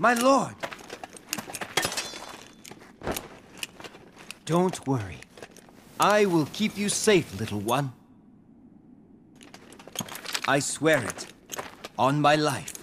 My lord! Don't worry. I will keep you safe, little one. I swear it. On my life.